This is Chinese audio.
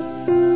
嗯。